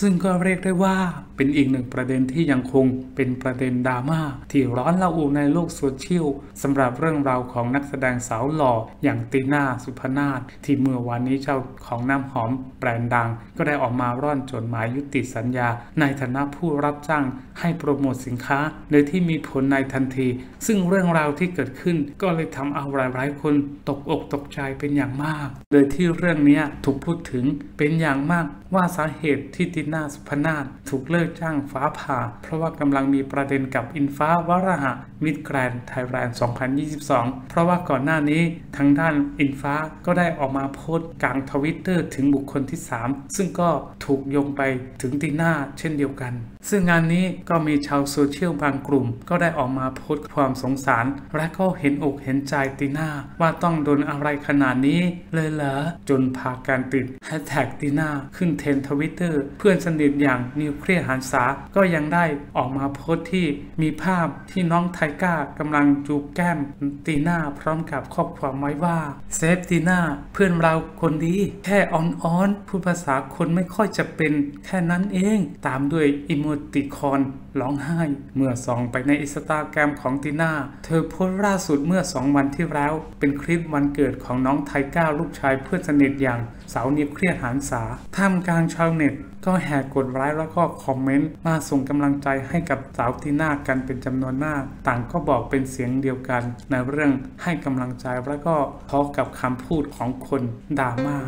ซึ่งก็เรียกได้ว่าเป็นอีกหนึ่งประเด็นที่ยังคงเป็นประเด็นดราม่าที่ร้อนระอุในโลกโซเชียลสำหรับเรื่องราวของนักแสดงสาวหล่ออย่างตีน่าสุพนาศที่เมื่อวานนี้เจ้าของน้ำหอมแบรนด์ดัง ก็ได้ออกมาร่อนจดหมายยุติสัญญา ในฐานะผู้รับจ้างให้โปรโมทสินค้าโดยที่มีผลในทันที ซึ่งเรื่องราวที่เกิดขึ้นก็เลยทำเอาหลายๆคนตกอกตกใจเป็นอย่างมาก โดยที่เรื่องนี้ถูกพูดถึงเป็นอย่างมากว่าสาเหตุที่ติ๊นา ศุภนาฎถูกเลิกจ้างฟ้าผ่า เพราะว่ากำลังมีประเด็นกับอิงฟ้าวราหะ Miss Grand Thailand 2022 เพราะว่าก่อนหน้านี้ทางด้านอิงฟ้าก็ได้ออกมาโพสต์กลางทวิตเตอร์ถึงบุคคลที่ 3 ซึ่งก็ถูกโยงไปถึงตีน่าเช่นเดียวกัน ซึ่งงานนี้ก็มีชาวโซเชียลบางกลุ่ม ก็ได้ออกมาโพสต์ความสงสาร และก็เห็นอกเห็นใจตีน่าว่าต้องโดนอะไรขนาดนี้เลยเหรอจนพาการติดแฮชแท็กตีน่าขึ้นเทรนทวิตเตอร์เพื่ออนสนิทอย่างนิวเคลียร์หรรษาก็ยังได้ออกมาโพสต์ที่มีภาพที่น้องไทก้ากำลังจูบแก้มตีน่าพร้อมกับข้อความไว้ว่าเซฟตีน่าเพื่อนเราคนดี แค่อ่อนๆพูดภาษาคนไม่ค่อยจะเป็นแค่นั้นเอง ตามด้วย emoticon ร้องไห้ เมื่อส่องไปในอินสตาแกรมของตีน่า เธอโพสต์ล่าสุดเมื่อ 2 วันที่แล้ว เป็นคลิปวันเกิดของน้องไทก้าลูกชายเพื่อนสนิทอย่าง สาวนิวเคลียร์หันษาท่ามกลางชาวเน็ต ก็แห่กดไลค์แล้วก็คอมเมนต์มาส่งกำลังใจให้กับสาวตีน่ากันเป็นจำนวนมาก ต่างก็บอกเป็นเสียงเดียวกัน ในเรื่องให้กำลังใจแล้วก็ท้อกับคำพูดของคนดราม่า